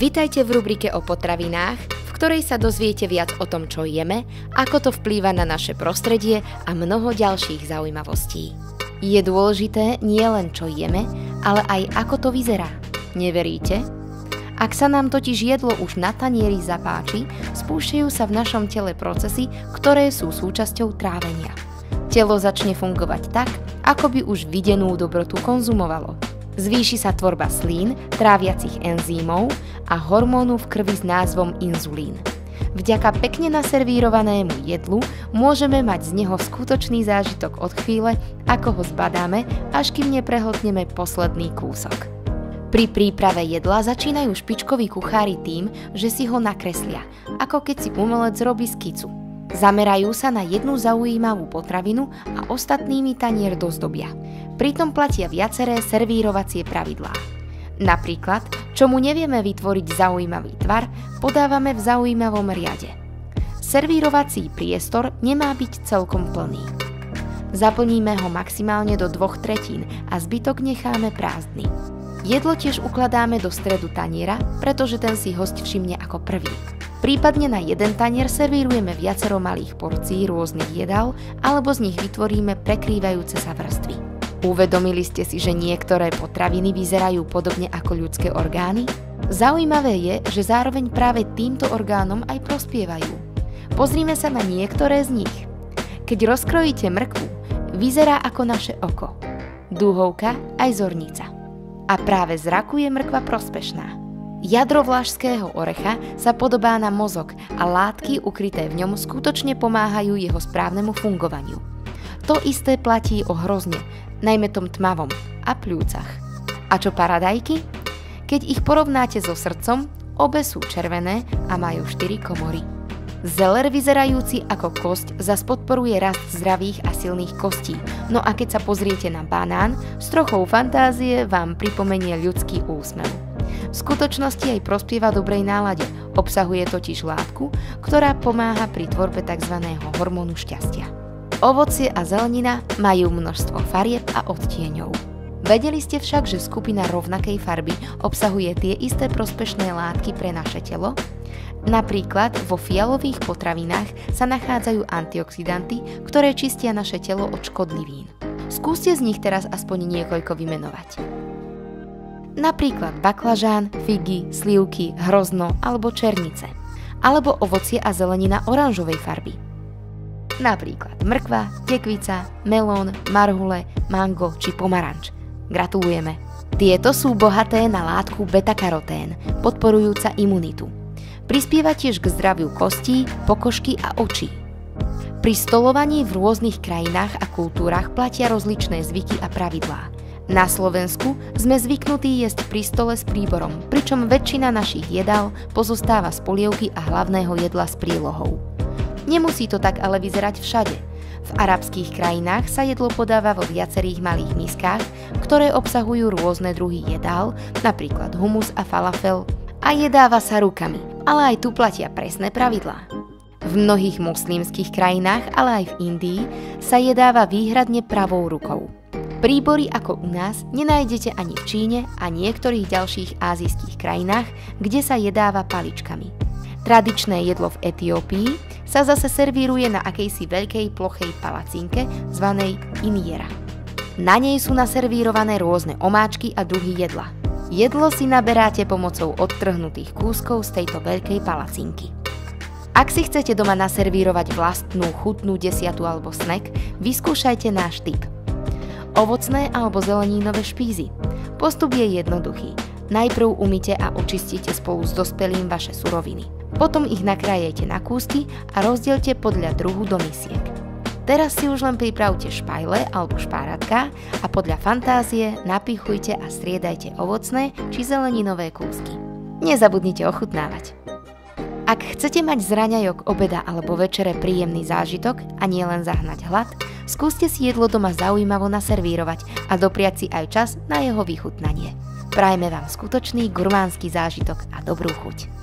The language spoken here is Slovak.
Vitajte v rubrike o potravinách, v ktorej sa dozviete viac o tom, čo jeme, ako to vplýva na naše prostredie a mnoho ďalších zaujímavostí. Je dôležité nie len čo jeme, ale aj ako to vyzerá. Neveríte? Ak sa nám totiž jedlo už na tanieri zapáči, spúšťajú sa v našom tele procesy, ktoré sú súčasťou trávenia. Telo začne fungovať tak, ako by už videnú dobrotu konzumovalo. Zvýši sa tvorba slín, tráviacich enzýmov a hormónu v krvi s názvom inzulín. Vďaka pekne naservírovanému jedlu môžeme mať z neho skutočný zážitok od chvíle, ako ho zbadáme, až kým neprehltneme posledný kúsok. Pri príprave jedla začínajú špičkoví kuchári tým, že si ho nakreslia, ako keď si umelec robí skicu. Zamerajú sa na jednu zaujímavú potravinu a ostatnými tanier dozdobia. Pritom platia viaceré servírovacie pravidlá. Napríklad, čo mu nevieme vytvoriť zaujímavý tvar, podávame v zaujímavom riade. Servírovací priestor nemá byť celkom plný. Zaplníme ho maximálne do dvoch tretín a zbytok necháme prázdny. Jedlo tiež ukladáme do stredu taniera, pretože ten si host všimne ako prvý. Prípadne na jeden tanier servírujeme viacero malých porcií rôznych jedál alebo z nich vytvoríme prekrývajúce sa vrstvy. Uvedomili ste si, že niektoré potraviny vyzerajú podobne ako ľudské orgány? Zaujímavé je, že zároveň práve týmto orgánom aj prospievajú. Pozrime sa na niektoré z nich. Keď rozkrojíte mrkvu, vyzerá ako naše oko. Dúhovka aj zornica. A práve zraku je mrkva prospešná. Jadro vlašského orecha sa podobá na mozog a látky ukryté v ňom skutočne pomáhajú jeho správnemu fungovaniu. To isté platí o hrozne, najmä tom tmavom a pľúcach. A čo paradajky? Keď ich porovnáte so srdcom, obe sú červené a majú 4 komory. Zeler vyzerajúci ako kosť zas podporuje rast zdravých a silných kostí, no a keď sa pozriete na banán, s trochou fantázie vám pripomenie ľudský úsmev. V skutočnosti aj prospieva dobrej nálade, obsahuje totiž látku, ktorá pomáha pri tvorbe tzv. hormónu šťastia. Ovocie a zelenina majú množstvo farieb a odtieňov. Vedeli ste však, že skupina rovnakej farby obsahuje tie isté prospešné látky pre naše telo? Napríklad vo fialových potravinách sa nachádzajú antioxidanty, ktoré čistia naše telo od škodlivín. Skúste z nich teraz aspoň niekoľko vymenovať napríklad baklažán, figy, slivky, hrozno alebo černice, alebo ovocie a zelenina oranžovej farby. Napríklad mrkva, tekvica, melón, marhule, mango či pomaranč. Gratulujeme! Tieto sú bohaté na látku beta-karotén, podporujúca imunitu. Prispieva tiež k zdraviu kostí, pokožky a očí. Pri stolovaní v rôznych krajinách a kultúrach platia rozličné zvyky a pravidlá – na Slovensku sme zvyknutí jesť pri stole s príborom, pričom väčšina našich jedál pozostáva z polievky a hlavného jedla s prílohou. Nemusí to tak ale vyzerať všade. V arabských krajinách sa jedlo podáva vo viacerých malých miskách, ktoré obsahujú rôzne druhy jedál, napríklad humus a falafel, a jedáva sa rukami, ale aj tu platia presné pravidlá. V mnohých moslimských krajinách, ale aj v Indii, sa jedáva výhradne pravou rukou. Príbory ako u nás nenájdete ani v Číne a niektorých ďalších azijských krajinách, kde sa jedáva paličkami. Tradičné jedlo v Etiópii sa zase servíruje na akejsi veľkej plochej palacinke zvanej iniera. Na nej sú naservírované rôzne omáčky a druhy jedla. Jedlo si naberáte pomocou odtrhnutých kúskov z tejto veľkej palacinky. Ak si chcete doma naservírovať vlastnú chutnú desiatu alebo snack, vyskúšajte náš tip – ovocné alebo zelenínové špízy. Postup je jednoduchý. Najprv umyte a očistíte spolu s dospelým vaše suroviny. Potom ich nakrajete na kúsky a rozdielte podľa druhu do misiek. Teraz si už len pripravte špajle alebo špáratka a podľa fantázie napichujte a striedajte ovocné či zeleninové kúsky. Nezabudnite ochutnávať. Ak chcete mať z raňajok, obeda alebo večere príjemný zážitok a nie len zahnať hlad, skúste si jedlo doma zaujímavo naservírovať a dopriať si aj čas na jeho vychutnanie. Prajme vám skutočný gurmánsky zážitok a dobrú chuť.